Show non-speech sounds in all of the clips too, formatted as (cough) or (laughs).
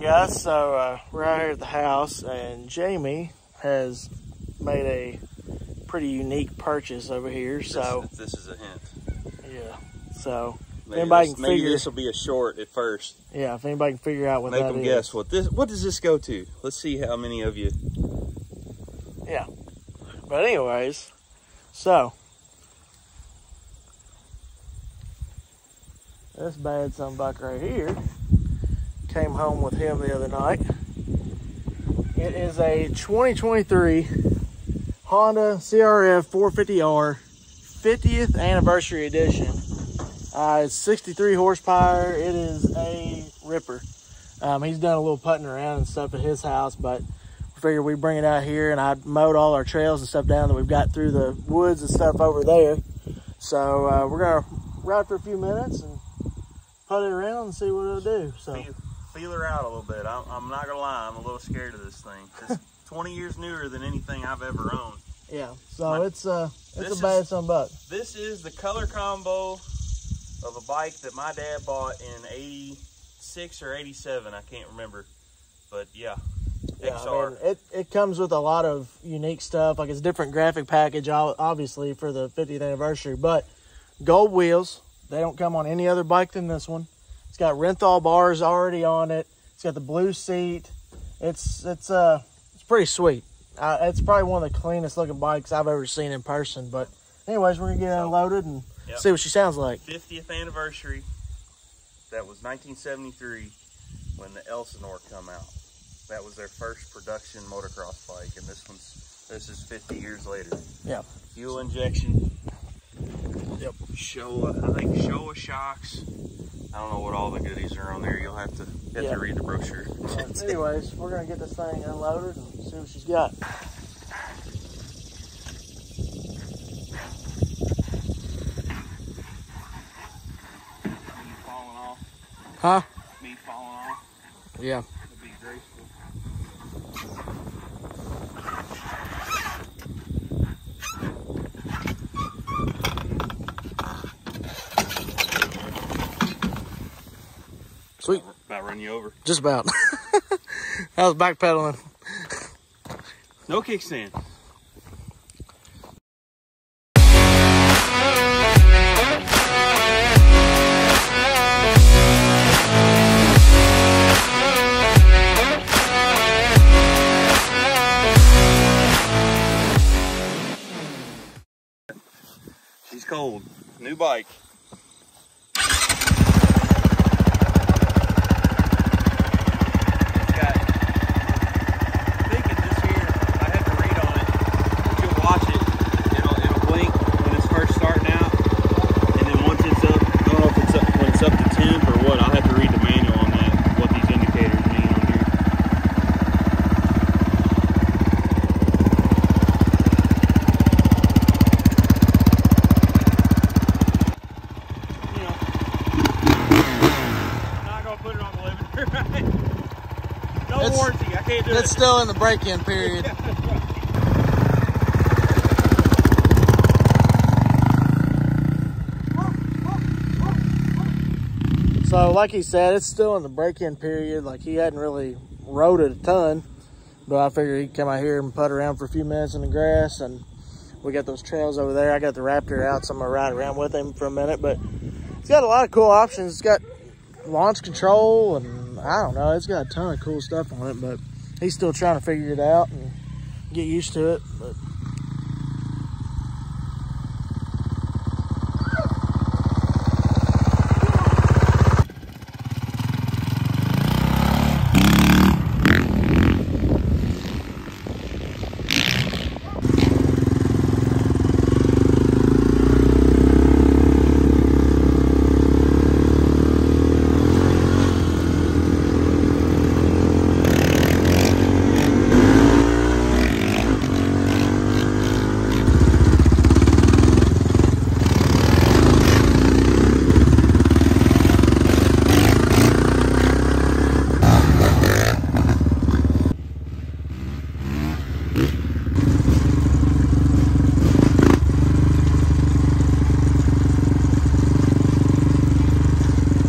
guys, so uh, we're out here at the house, and Jamie has made a pretty unique purchase over here. So this, is a hint. yeah, so Maybe, Anybody this, can maybe figure- this will be a short at first. yeah, if anybody can figure out what Make that them is. guess what this. What does this go to? Let's see how many of you. Yeah. But anyways, so this bad son buck right here came home with him the other night. It is a 2023 Honda CRF 450R 50th anniversary edition. Uh, it's 63 horsepower. It is a ripper. Um, he's done a little putting around and stuff at his house, but we figured we'd bring it out here and I mowed all our trails and stuff down that we've got through the woods and stuff over there. So uh, we're gonna ride for a few minutes and put it around and see what it'll do. So Feel, her out a little bit. I'm, I'm not gonna lie. I'm a little scared of this thing. (laughs) It's 20 years newer than anything I've ever owned. yeah, so My- it's uh it's a bad son buck. This is the color combo of a bike that my dad bought in 86 or 87. I can't remember. But yeah, Yeah, XR. I mean, it, it comes with a lot of unique stuff. Like it's a different graphic package, obviously, for the 50th anniversary. But gold wheels, they don't come on any other bike than this one. It's got Renthal bars already on it. It's got the blue seat. It's it's uh it's pretty sweet. Uh, it's probably one of the cleanest looking bikes I've ever seen in person. But anyways, we're gonna get it So- unloaded and Yep. see what she sounds like. 50th anniversary. That was 1973 when the Elsinore come out. That was their first production motocross bike, and this one's this is 50 years later. Yeah. Fuel injection. Yep. Showa, I think Showa shocks. I don't know what all the goodies are on there. You'll have to you have Yeah. to read the brochure. But (laughs) anyways, we're gonna get this thing unloaded and see what she's got. Me falling off. Huh? Me falling off. Yeah. Sweet. About run you over. Just about. (laughs) I was backpedaling. No kickstand. She's cold. New bike. It's got I think it this year, I have to read on it, but you'll watch it, it'll, it'll blink when it's first starting out, and then once it's up, I don't know if it's up, when it's up to temp or what, I'll have to read the manual on that, what these indicators mean on here. You know, not gonna put it on the living room. No It's- warranty, I can't do It's still in the break-in period. So, like he said, it's still in the break-in period. Like he hadn't really rode it a ton, but I figured he'd come out here and putt around for a few minutes in the grass. And we got those trails over there. I got the Raptor out, so I'm gonna ride around with him for a minute. But it's got a lot of cool options. It's got launch control, and I don't know. It's got a ton of cool stuff on it, but he's still trying to figure it out and get used to it. But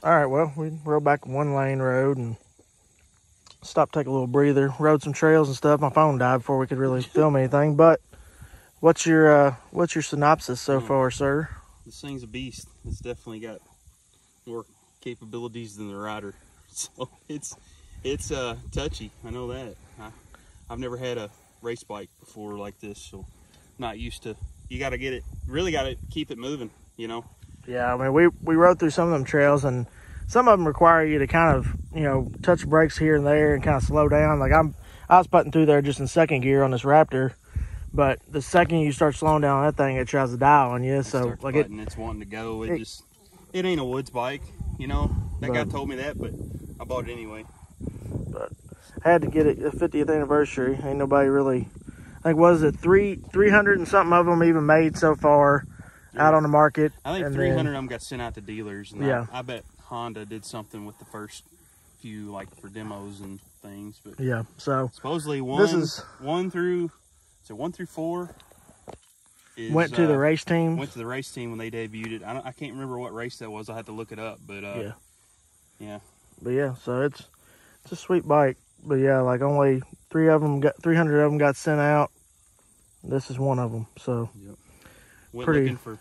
All right, well, we rode back one lane road and stopped, take a little breather, rode some trails and stuff. My phone died before we could really (laughs) film anything. But what's your uh, what's your synopsis so Hmm. far, sir? This thing's a beast. It's definitely got more capabilities than the rider. (laughs) So it's it's uh touchy. I know that. I, I've never had a race bike before like this, so not used to. You got to get it. Really got to keep it moving. You know. Yeah, I mean, we we rode through some of them trails, and some of them require you to kind of you know touch brakes here and there and kind of slow down. Like I'm, I was putting through there just in second gear on this Raptor, but the second you start slowing down that thing, it tries to die on you. So like it, it's wanting to go. It, it- just it ain't a woods bike. You know. That guy told me that, but I bought it anyway. But had to get it the 50th anniversary. Ain't nobody really. I think was it three three hundred and something of them even made so far out on the market. I think And 300 then- of them got sent out to dealers, and Yeah. I, I bet Honda did something with the first few, like for demos and things. But Yeah, so supposedly one, This is- one through, so one through four. Is, went to the uh, race team. Went to the race team when they debuted it. I don't, I can't remember what race that was. I had to look it up, but uh, Yeah. yeah, But yeah, so it's it's a sweet bike. But yeah, like only three of them got 300 of them got sent out. This is one of them. So went Pretty- looking for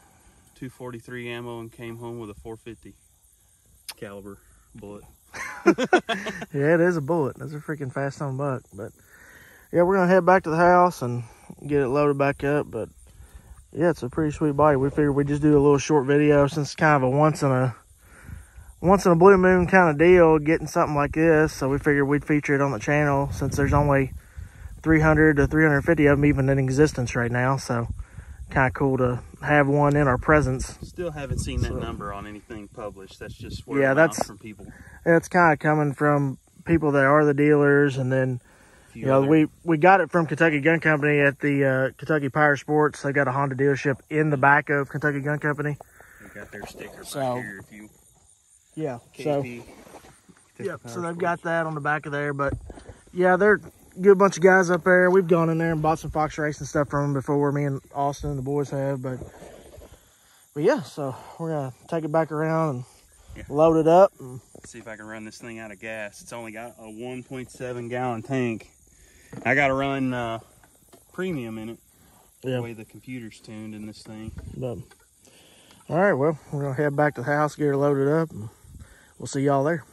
243 ammo and came home with a 450 caliber bullet. (laughs) yeah, it is a bullet. That's a freaking fast on buck. But yeah, we're gonna head back to the house and get it loaded back up. But yeah, it's a pretty sweet bike. We figured we'd just do a little short video since it's kind of a once in a once in a blue moon kind of deal getting something like this. So we figured we'd feature it on the channel since there's only 300 to 350 of them even in existence right now. So kind of cool to have one in our presence. Still haven't seen that So- number on anything published. That's just word Yeah, that's- from people. It's kind of coming from people that are the dealers and then You know, other- we we got it from Kentucky Gun Company at the uh, Kentucky Power Sports. They got a Honda dealership in the back of Kentucky Gun Company. They got their sticker So- right here. If you Yeah. So KP, yep. So they've got that on the back of there. But yeah, they're good bunch of guys up there. We've gone in there and bought some Fox racing stuff from them before. Me and Austin and the boys have. But but yeah, so we're gonna take it back around and Yeah. load it up. And, see if I can run this thing out of gas. It's only got a 1.7 gallon tank. I got to run uh, premium in it. yeah. The way the computer's tuned in this thing. But all right, well, we're gonna head back to the house, get her loaded up, and we'll see y'all there.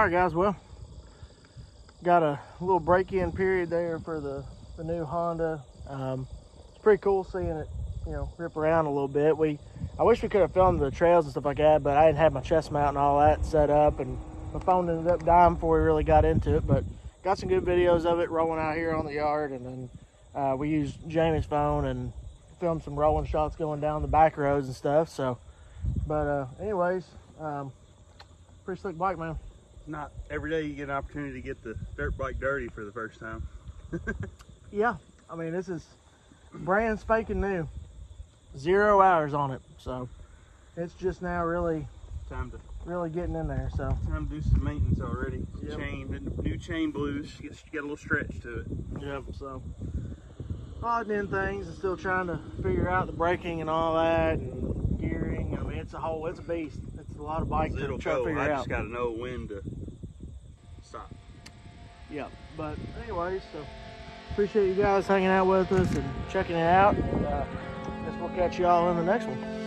All right, guys. Well, got a little break-in period there for the the new Honda. Um, it's pretty cool seeing it, you know, rip around a little bit. We, I wish we could have filmed the trails and stuff like that, but I didn't have my chest mount and all that set up, and my phone ended up dying before we really got into it. But got some good videos of it rolling out here on the yard, and then uh, we used Jamie's phone and filmed some rolling shots going down the back roads and stuff. So, but uh, anyways, um, pretty slick bike, man. Not every day you get an opportunity to get the dirt bike dirty for the first time. (laughs) Yeah, I mean this is brand spanking new, zero hours on it, so it's just now really, Time to really getting in there. So time to do some maintenance already. Yep. Chain, new chain blues. You get, get a little stretch to it. yep. So odd in things and still trying to figure out the braking and all that and gearing. I mean it's a whole, it's a beast. It's a lot of bike to try to figure I out. just got to know when to. Yeah, but anyways, so appreciate you guys hanging out with us and checking it out. And, uh, guess we'll catch y'all in the next one.